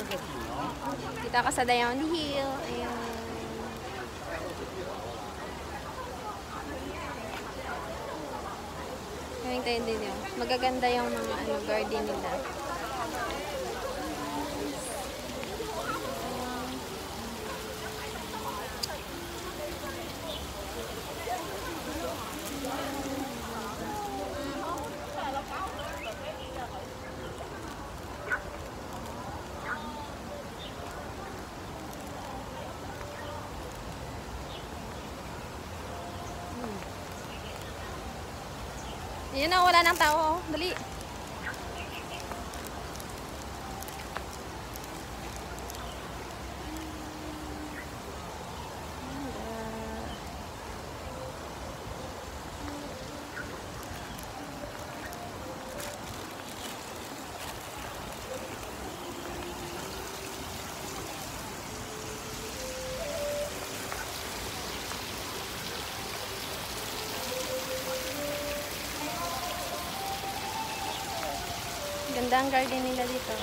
Dito ako sa Diamond Hill. Ayun. Kaming tayo din yun. Magaganda yung mga ano, garden nila. Yan na, wala ng tao. Dali. Ganda ang garden nila dito.